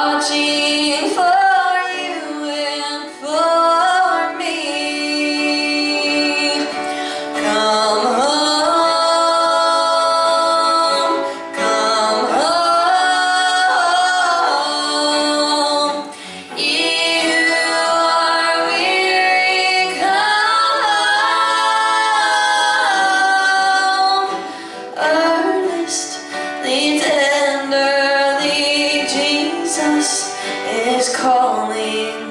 Lord Jesus. is calling.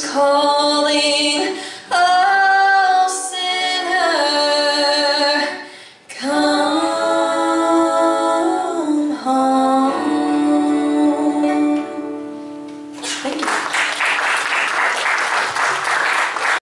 calling.